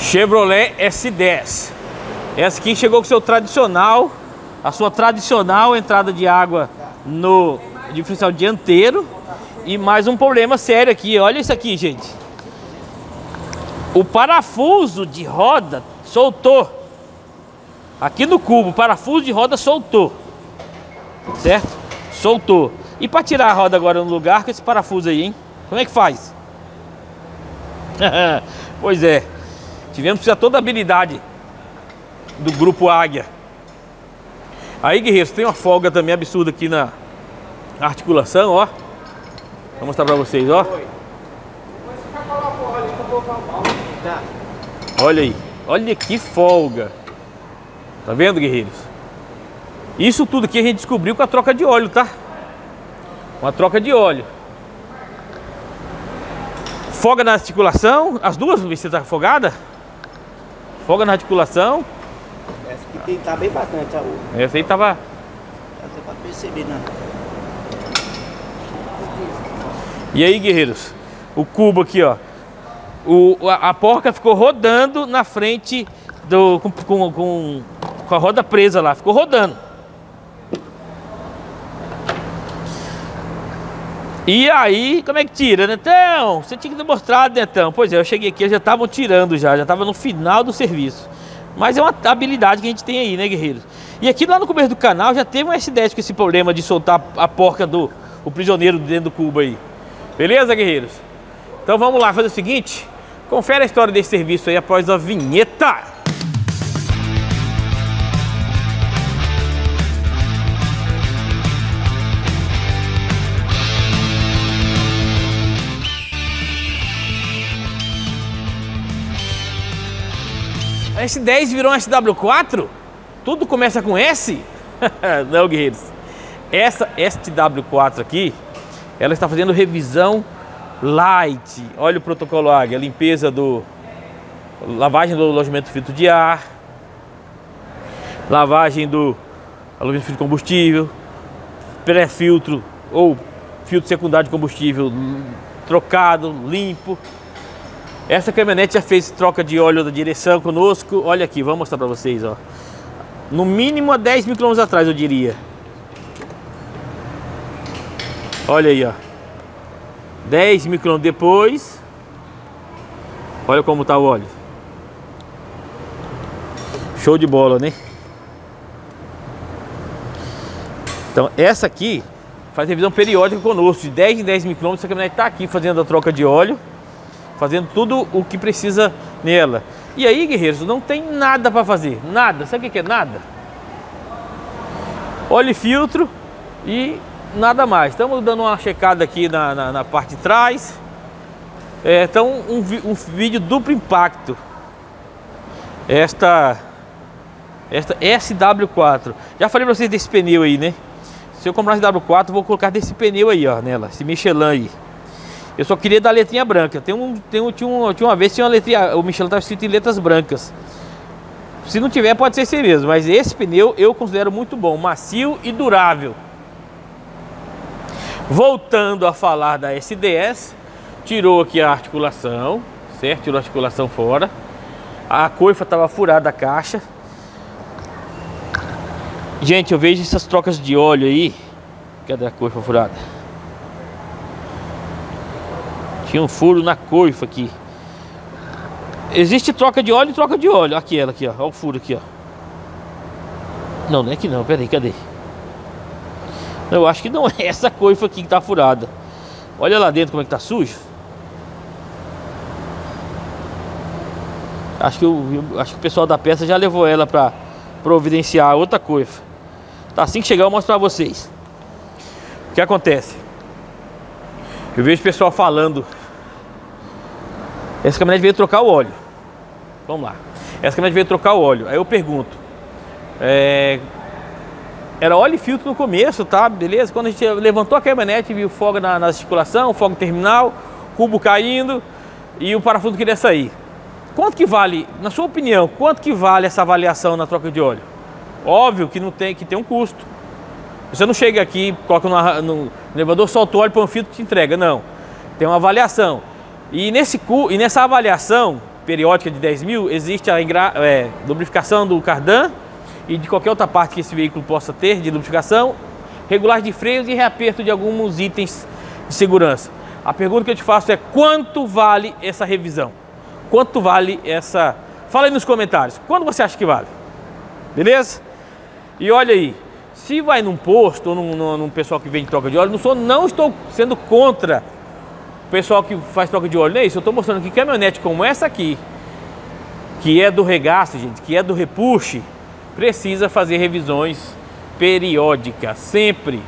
Chevrolet S10. Essa aqui chegou com seu tradicional, a sua tradicional entrada de água no diferencial dianteiro. E mais um problema sério aqui, olha isso aqui, gente. O parafuso de roda soltou. Aqui no cubo, o parafuso de roda soltou. Certo? Soltou. E para tirar a roda agora no lugar com esse parafuso aí, hein? Como é que faz? pois é. Tivemos que precisar toda a habilidade do grupo Águia. Aí, guerreiros, tem uma folga também absurda aqui na articulação, ó. Vou mostrar pra vocês, ó. Olha aí. Olha que folga. Tá vendo, guerreiros? Isso tudo aqui a gente descobriu com a troca de óleo, tá? Uma troca de óleo. Folga na articulação. As duas, você tá afogada? Folga na articulação. Essa aqui tem, tá bem bastante a outra. Essa aí tava. Até pra perceber, né? E aí, guerreiros? O cubo aqui, ó. O, a, a porca ficou rodando na frente do, com, com, com, com a roda presa lá. Ficou rodando. E aí, como é que tira, Netão? Você tinha que ter mostrado, Netão. Pois é, eu cheguei aqui, já estavam tirando já, já estava no final do serviço. Mas é uma habilidade que a gente tem aí, né, guerreiros? E aqui lá no começo do canal já teve um S10 com esse problema de soltar a porca do o prisioneiro dentro do cubo aí. Beleza, guerreiros? Então vamos lá fazer o seguinte, confere a história desse serviço aí após a vinheta. A S10 virou um SW4? Tudo começa com S? Não, guerreiros. Essa SW4 aqui, ela está fazendo revisão light. Olha o protocolo Águia, limpeza do lavagem do alojamento filtro de ar, lavagem do alojamento filtro de combustível, pré-filtro ou filtro secundário de combustível trocado, limpo. Essa caminhonete já fez troca de óleo da direção conosco. Olha aqui, vou mostrar para vocês, ó. No mínimo há 10 mil quilômetros atrás, eu diria. Olha aí, ó. 10 mil quilômetros depois. Olha como tá o óleo. Show de bola, né? Então, essa aqui faz revisão periódica conosco. De 10 em 10 mil quilômetros, essa caminhonete está aqui fazendo a troca de óleo. Fazendo tudo o que precisa nela. E aí, guerreiros, não tem nada para fazer. Nada. Sabe o que é nada? Óleo e filtro e nada mais. Estamos dando uma checada aqui na, na, na parte de trás. É, então, um, um, vídeo duplo impacto. Esta, esta SW4. Já falei para vocês desse pneu aí, né? Se eu comprar SW4, vou colocar desse pneu aí, ó, nela, esse Michelin aí. Eu só queria da letrinha branca. Tem um, tem um, tinha, um, tinha uma vez tinha uma letrinha, o Michelin estava escrito em letras brancas. Se não tiver, pode ser esse mesmo. Mas esse pneu eu considero muito bom, macio e durável. Voltando a falar da SDS, tirou aqui a articulação, certo? Tirou a articulação fora. A coifa estava furada a caixa. Gente, eu vejo essas trocas de óleo aí. Cadê a coifa furada? Tinha um furo na coifa aqui. Existe troca de óleo e troca de óleo. Aqui ela aqui, ó. Olha o furo aqui, ó. Não, não é que não. Pera aí, cadê? Eu acho que não é essa coifa aqui que tá furada. Olha lá dentro como é que tá sujo. Acho que, o, acho que o pessoal da peça já levou ela para providenciar outra coifa. Tá, assim que chegar eu mostro para vocês. O que acontece? Eu vejo o pessoal falando. Essa caminhonete veio trocar o óleo. Vamos lá. Essa caminhonete veio trocar o óleo. Aí eu pergunto. É, era óleo e filtro no começo, tá? Beleza? Quando a gente levantou a caminhonete, viu folga na, na articulação, folga terminal, cubo caindo e o parafuso queria sair. Quanto que vale, na sua opinião, quanto que vale essa avaliação na troca de óleo? Óbvio que não tem que tem um custo. Você não chega aqui, coloca no, no elevador, solta o óleo, põe um filtro e te entrega. Não. Tem uma avaliação. E, nesse, e nessa avaliação, periódica de 10 mil, existe a é, lubrificação do cardan e de qualquer outra parte que esse veículo possa ter de lubrificação, regulagem de freios e reaperto de alguns itens de segurança. A pergunta que eu te faço é quanto vale essa revisão? Quanto vale essa... Fala aí nos comentários, quanto você acha que vale? Beleza? E olha aí, se vai num posto ou num, num- num pessoal que vende troca de óleo, não, sou, não estou sendo contra pessoal que faz troca de óleo, não é isso. Eu estou mostrando que caminhonete como essa aqui, que é do regaço, gente, que é do repuxe, precisa fazer revisões periódicas, sempre.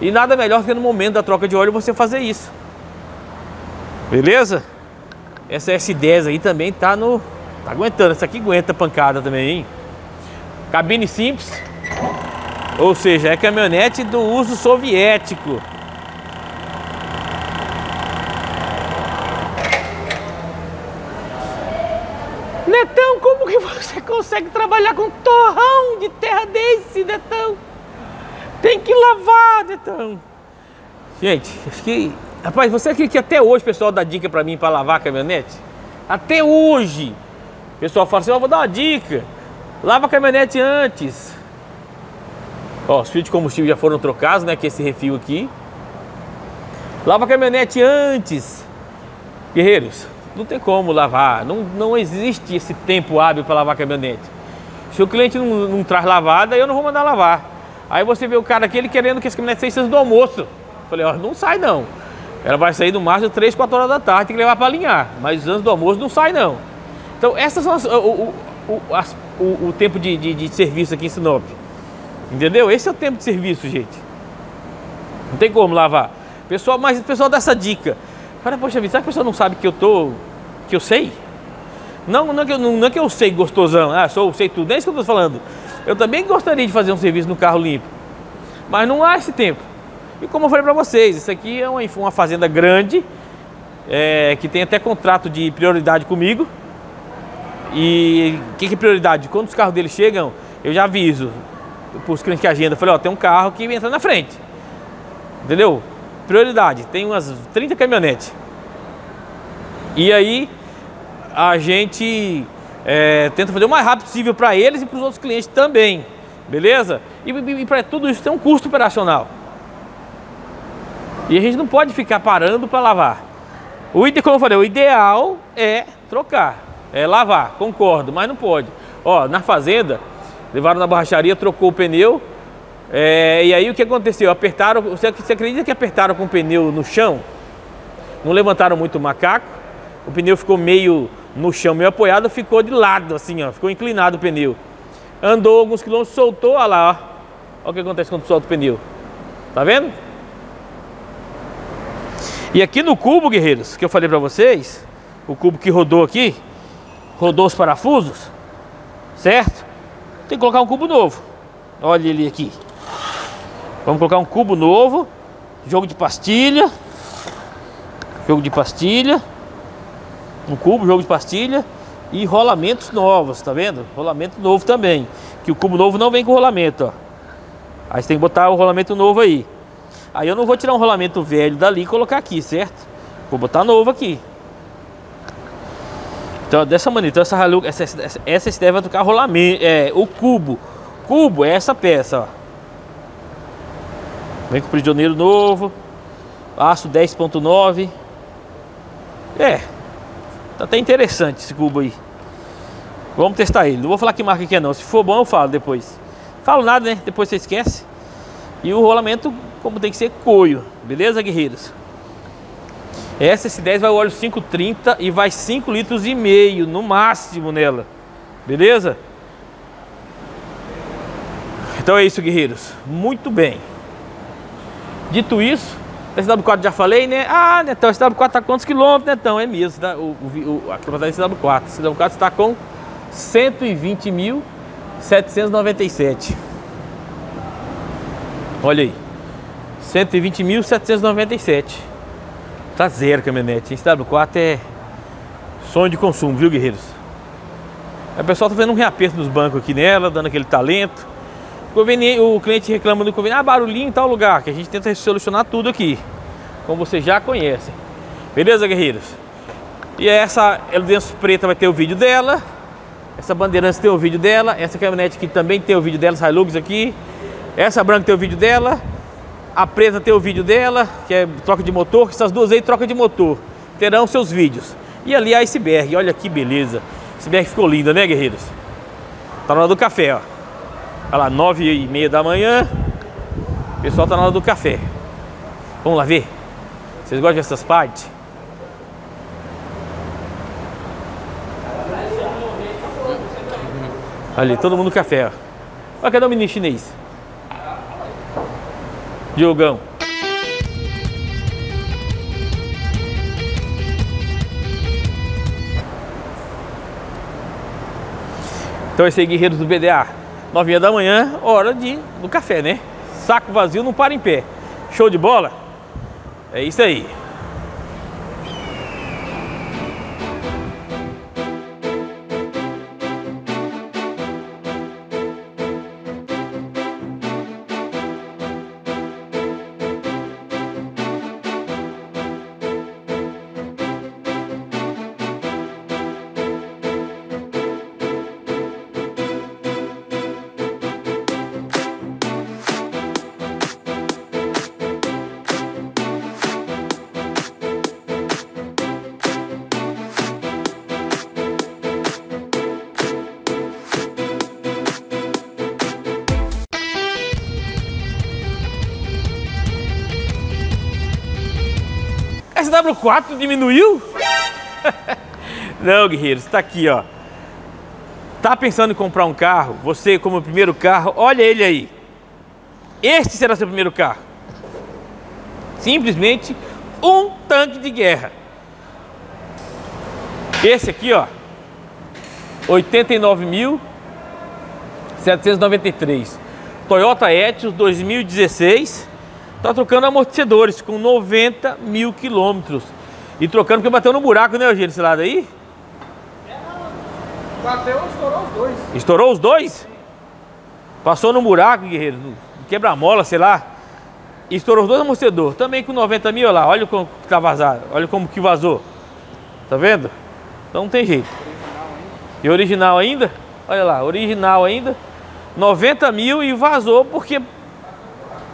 E nada melhor que no momento da troca de óleo você fazer isso. Beleza? Essa S10 aí também tá no. Tá aguentando. Essa aqui aguenta pancada também, hein? Cabine simples. Ou seja, é caminhonete do uso soviético. Netão, como que você consegue trabalhar com torrão de terra desse, Netão? Tem que lavar, Netão. Gente, acho que. Rapaz, você acredita que até hoje o pessoal dá dica pra mim pra lavar a caminhonete? Até hoje. O pessoal fala assim: Ó, vou dar uma dica. Lava a caminhonete antes. Ó, os fios de combustível já foram trocados, né? Que é esse refil aqui. Lava a caminhonete antes. Guerreiros, não tem como lavar. Não, não existe esse tempo hábil para lavar caminhonete. Se o cliente não, não traz lavada, eu não vou mandar lavar. Aí você vê o cara aqui, ele querendo que esse caminhonete antes do almoço. Falei, ó, não sai não. Ela vai sair no máximo 3, 4 horas da tarde, tem que levar para alinhar. Mas antes do almoço não sai não. Então, essas são as- o, o, o, as- o- o tempo de, de, de serviço aqui em Sinop. Entendeu? Esse é o tempo de serviço, gente. Não tem como lavar. Pessoal, mas o pessoal dá essa dica. Cara, poxa vida, será que a pessoa não sabe que eu tô. que eu sei? Não, não, é que eu, não, é que eu sei gostosão, ah, sou, sei tudo, é isso que eu tô falando. Eu também gostaria de fazer um serviço no carro limpo. Mas não há esse tempo. E como eu falei pra vocês, isso aqui é uma, uma fazenda grande, é, que tem até contrato de prioridade comigo. E o que, que é prioridade? Quando os carros deles chegam, eu já aviso para os clientes que agenda. Falei, ó, tem um carro que entra na frente. Entendeu? Prioridade. Tem umas 30 caminhonetes. E aí a gente é, tenta fazer o mais rápido possível para eles e para os outros clientes também. Beleza? E, e para tudo isso tem um custo operacional. E a gente não pode ficar parando para lavar. O ide, como eu falei, o ideal é trocar, é lavar, concordo, mas não pode. Ó, na fazenda, levaram na borracharia, trocou o pneu. É, e aí o que aconteceu? Apertaram. Você, você acredita que apertaram com o pneu no chão? Não levantaram muito o macaco. O pneu ficou meio no chão, meio apoiado, ficou de lado, assim, ó. Ficou inclinado o pneu. Andou alguns quilômetros, soltou, olha lá, ó. Olha o que acontece quando solta o pneu. Tá vendo? E aqui no cubo, guerreiros, que eu falei pra vocês, o cubo que rodou aqui, rodou os parafusos, certo? Tem que colocar um cubo novo. Olha ele aqui. Vamos colocar um cubo novo, jogo de pastilha, jogo de pastilha, um cubo, jogo de pastilha e rolamentos novos, tá vendo? Rolamento novo também, que o cubo novo não vem com rolamento, ó. Aí você tem que botar o rolamento novo aí. Aí eu não vou tirar um rolamento velho dali e colocar aqui, certo? Vou botar novo aqui. Então, dessa maneira, então essa, essa, essa, essa Steve vai trocar rolamento, é, o cubo. Cubo é essa peça, ó. Vem com prisioneiro novo. Aço 10.9. É. Tá até interessante esse cubo aí. Vamos testar ele. Não vou falar que marca que é não. Se for bom eu falo depois. Falo nada, né? Depois você esquece. E o rolamento, como tem que ser, coio. Beleza, guerreiros? Essa S10 vai o óleo 530 e vai 5 litros e meio no máximo nela. Beleza? Então é isso, guerreiros. Muito bem. Dito isso, a SW4 já falei, né? Ah, Netão, a SW4 está quantos quilômetros, Netão? É mesmo, tá? o, o, a quilometragem da SW4. A SW4 está com 120.797. Olha aí. 120.797. Tá zero caminhonete. Esse W4 é sonho de consumo, viu, guerreiros? O pessoal tá vendo um reaperto nos bancos aqui nela, dando aquele talento. O cliente reclama do conveniente, ah, barulhinho em tal lugar, que a gente tenta solucionar tudo aqui, como vocês já conhecem. Beleza, guerreiros? E essa Eludense preta vai ter o vídeo dela. Essa bandeirança tem o vídeo dela. Essa caminhonete aqui também tem o vídeo dela, Hilux aqui. Essa branca tem o vídeo dela. A preta tem o vídeo dela, que é troca de motor. Essas duas aí troca de motor. Terão seus vídeos. E ali a iceberg, olha que beleza. Iceberg ficou linda, né, guerreiros? Tá na hora do café, ó. Olha lá, nove e meia da manhã. O pessoal tá na hora do café. Vamos lá ver? Vocês gostam dessas partes? Ali, todo mundo café, ó. Olha, cadê o menino chinês? Diogão. Então esse aí, guerreiros do BDA, 9 da manhã, hora de, do café, né? Saco vazio não para em pé. Show de bola? É isso aí. SW4 diminuiu? Não, guerreiros, está aqui, ó. Tá pensando em comprar um carro? Você como primeiro carro, olha ele aí. Este será seu primeiro carro. Simplesmente um tanque de guerra. Esse aqui, ó, 89.793. Toyota Etios 2016 Tá trocando amortecedores com 90 mil quilômetros. E trocando porque bateu no buraco, né, Eugênio, esse lado aí? Bateu, estourou os dois. Estourou os dois? Passou no buraco, guerreiro, quebra-mola, sei lá. E estourou os dois amortecedores. Também com 90 mil, olha lá, olha como que tá vazado. Olha como que vazou. Tá vendo? Então não tem jeito. E original ainda? Olha lá, original ainda. 90 mil e vazou porque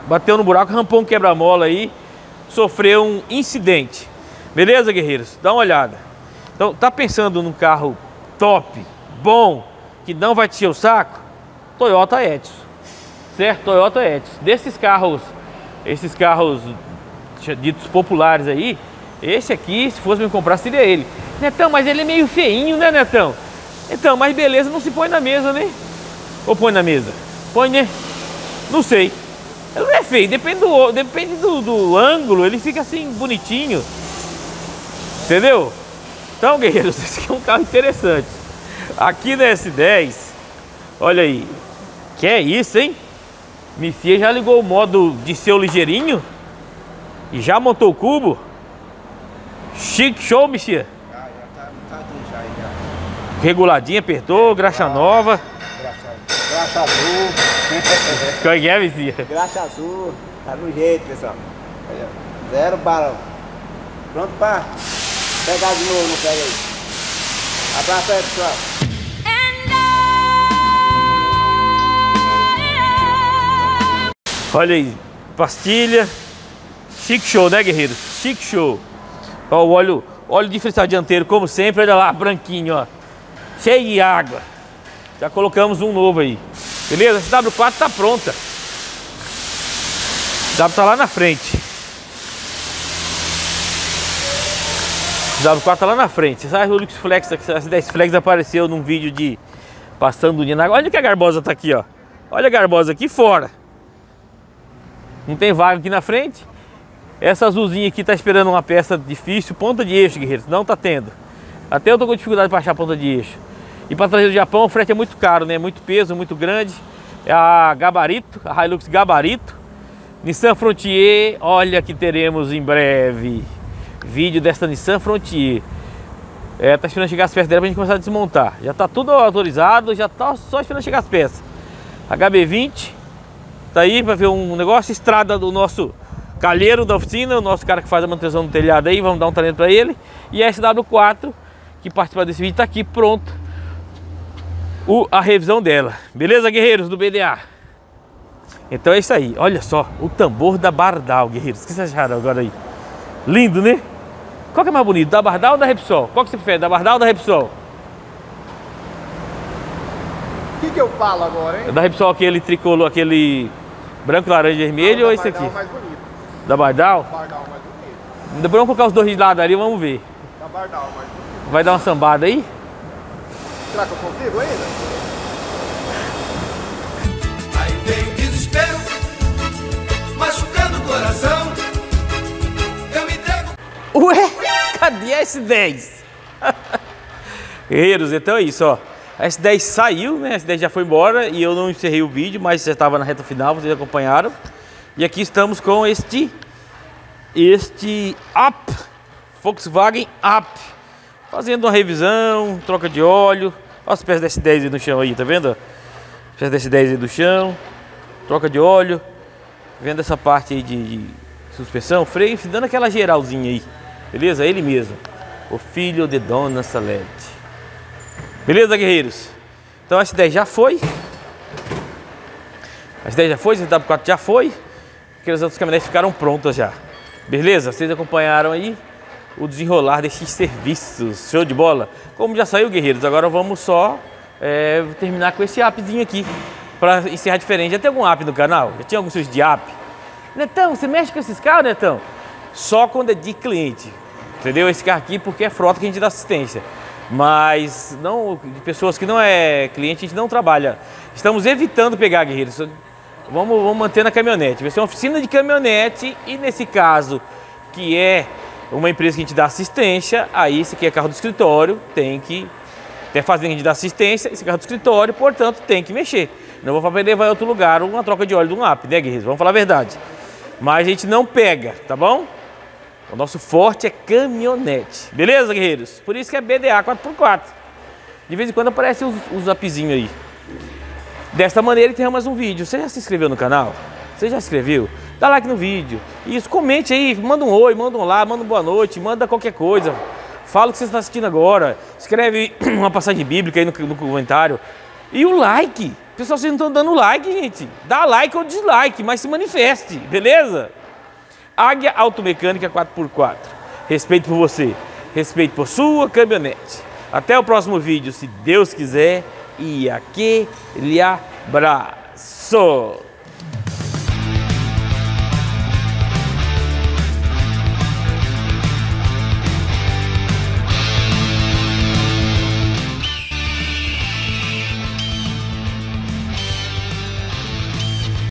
bateu no buraco, rampou um quebra-mola aí, sofreu um incidente. Beleza, guerreiros? Dá uma olhada. Então, tá pensando num carro top, bom, que não vai te encher o saco? Toyota Etios. Certo? Toyota Etios. Desses carros, esses carros ditos populares aí, esse aqui, se fosse me comprar, seria ele. Netão, mas ele é meio feinho, né, Netão? Então, mas beleza, não se põe na mesa, né? Ou põe na mesa? Põe, né? Não sei. Ele não é feio, depende do, depende do, do ângulo, ele fica assim bonitinho. Entendeu? Então, guerreiros, esse aqui é um carro interessante. Aqui na S10, olha aí. Que é isso, hein? Mifia já ligou o modo de seu ligeirinho e já montou o cubo. Chique show, Mifia. Já, já tá montadinho já, já. Reguladinha, apertou, graxa nova. Graxa azul. Qual é que é, vizinha? Graxa azul. Tá no jeito, pessoal. Zero barão. Pronto pra pegar de novo, não pega aí. Abraço aí, pessoal. Olha aí, pastilha. Chique show, né, guerreiro? Chique show. Ó, o óleo, óleo diferencial dianteiro, como sempre, olha lá, branquinho, ó. Cheio de água. Já colocamos um novo aí. Beleza? Essa W4 tá pronta. A W tá lá na frente. A W4 tá lá na frente. Essa Hilux Flex, essa 10 Flex apareceu num vídeo de passando o dia na Olha que a Garbosa tá aqui, ó. Olha a Garbosa aqui fora. Não tem vaga aqui na frente. Essa azulzinha aqui tá esperando uma peça difícil, ponta de eixo, guerreiros. Não tá tendo. Até eu tô com dificuldade para achar ponta de eixo. E para trazer do Japão o frete é muito caro, né? Muito peso, muito grande. É a Gabarito, a Hilux Gabarito. Nissan Frontier, olha que teremos em breve. Vídeo desta Nissan Frontier. É, tá esperando chegar as peças dela pra gente começar a desmontar. Já tá tudo autorizado, já tá só esperando chegar as peças. HB20, tá aí para ver um negócio, estrada do nosso calheiro da oficina, o nosso cara que faz a manutenção do telhado aí, vamos dar um talento para ele. E a SW4, que participa desse vídeo, está aqui pronto o, a revisão dela. Beleza, guerreiros do BDA? Então é isso aí. Olha só, o tambor da Bardal, guerreiros. O que vocês acharam agora aí? Lindo, né? Qual que é mais bonito, da Bardal ou da Repsol? Qual que você prefere, da Bardal ou da Repsol? O que, que eu falo agora, hein? Da Repsol aquele tricolor, aquele branco, laranja e vermelho Não, ou esse Bardal aqui? mais bonito. Da Bardal? Bardal mais bonito. Depois vamos colocar os dois de lado ali vamos ver. Da Bardal mais bonito. Vai dar uma sambada aí? Será que eu consigo ainda? Aí vem desespero, machucando o coração. Eu me entrego. Ué, cadê a S10? Guerreiros, então é isso, ó. A S10 saiu, né? A S10 já foi embora e eu não encerrei o vídeo, mas já estava na reta final, vocês acompanharam. E aqui estamos com este este Up, Volkswagen Up, fazendo uma revisão, troca de óleo. Olha as peças da S10 aí no chão aí, tá vendo? Peças da S10 aí no chão, troca de óleo, vendo essa parte aí de, de suspensão, freio, dando aquela geralzinha aí. Beleza? Ele mesmo. O filho de Dona Salete. Beleza, guerreiros? Então a S10 já foi. A S10 já foi, a ZW4 já foi. Aquelas outras caminhonetes ficaram prontas já. Beleza? Vocês acompanharam aí o desenrolar desses serviços. Show de bola? Como já saiu, guerreiros, agora vamos só é, terminar com esse appzinho aqui. Para encerrar diferente. Já tem algum app no canal? Já tinha algum serviço de app? Netão, você mexe com esses carros, Netão? Só quando é de cliente. Entendeu? Esse carro aqui porque é frota que a gente dá assistência. Mas não de pessoas que não é cliente, a gente não trabalha. Estamos evitando pegar guerreiros. Vamos, vamos manter na caminhonete. Vai ser uma oficina de caminhonete e nesse caso, que é uma empresa que a gente dá assistência, aí esse aqui é carro do escritório, tem que até fazer a gente dá assistência, esse carro do escritório, portanto, tem que mexer. Não vou para levar em outro lugar uma troca de óleo de um app, né, guerreiros? Vamos falar a verdade. Mas a gente não pega, tá bom? O nosso forte é caminhonete. Beleza, guerreiros? Por isso que é BDA 4x4. De vez em quando aparece os, appzinhos aí. Desta maneira tem mais um vídeo. Você já se inscreveu no canal? Você já se inscreveu? Dá like no vídeo. Isso, comente aí, manda um oi, manda um lá, manda um boa noite, manda qualquer coisa. Fala o que você está assistindo agora. Escreve uma passagem bíblica aí no, no comentário. E o like. Pessoal, vocês não estão dando like, gente. Dá like ou dislike, mas se manifeste, beleza? Águia Automecânica 4x4. Respeito por você, respeito por sua caminhonete. Até o próximo vídeo, se Deus quiser. E aquele abraço.